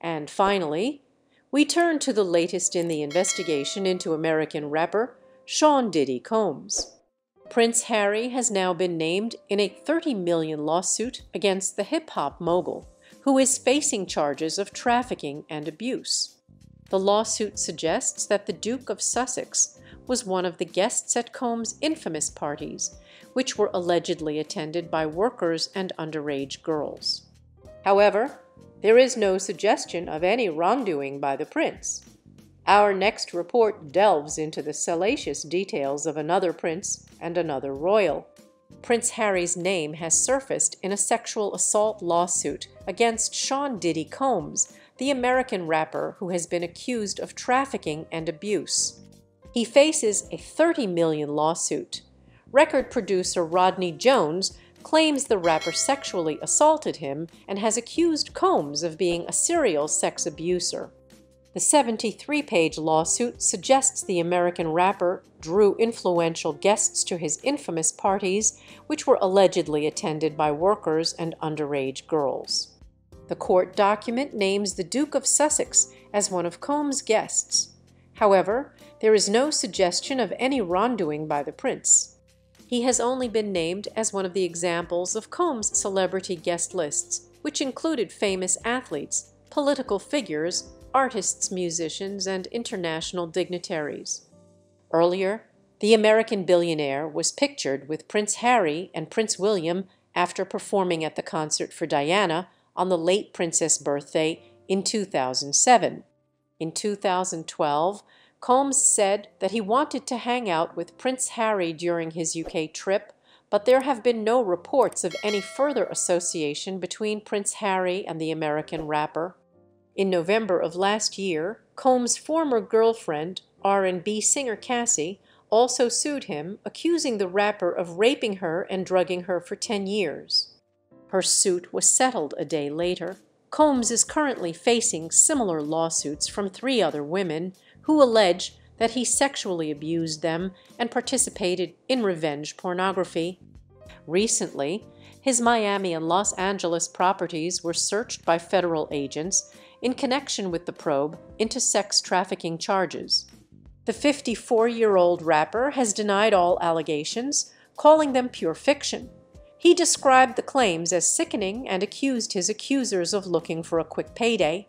And finally, we turn to the latest in the investigation into American rapper Sean Diddy Combs. Prince Harry has now been named in a 30 million lawsuit against the hip-hop mogul, who is facing charges of trafficking and abuse. The lawsuit suggests that the Duke of Sussex was one of the guests at Combs' infamous parties, which were allegedly attended by workers and underage girls. However, there is no suggestion of any wrongdoing by the prince. Our next report delves into the salacious details of another prince and another royal. Prince Harry's name has surfaced in a sexual assault lawsuit against Sean Diddy Combs, the American rapper who has been accused of trafficking and abuse. He faces a 30 million lawsuit. Record producer Rodney Jones claims the rapper sexually assaulted him and has accused Combs of being a serial sex abuser. The 73-page lawsuit suggests the American rapper drew influential guests to his infamous parties, which were allegedly attended by workers and underage girls. The court document names the Duke of Sussex as one of Combs' guests. However, there is no suggestion of any wrongdoing by the prince. He has only been named as one of the examples of Combs' celebrity guest lists, which included famous athletes, political figures, artists, musicians, and international dignitaries. Earlier, the American billionaire was pictured with Prince Harry and Prince William after performing at the concert for Diana on the late princess' birthday in 2007. In 2012, Combs said that he wanted to hang out with Prince Harry during his UK trip, but there have been no reports of any further association between Prince Harry and the American rapper. In November of last year, Combs' former girlfriend, R&B singer Cassie, also sued him, accusing the rapper of raping her and drugging her for 10 years. Her suit was settled a day later. Combs is currently facing similar lawsuits from three other women, who allege that he sexually abused them and participated in revenge pornography. Recently, his Miami and Los Angeles properties were searched by federal agents in connection with the probe into sex trafficking charges. The 54-year-old rapper has denied all allegations, calling them pure fiction. He described the claims as sickening and accused his accusers of looking for a quick payday.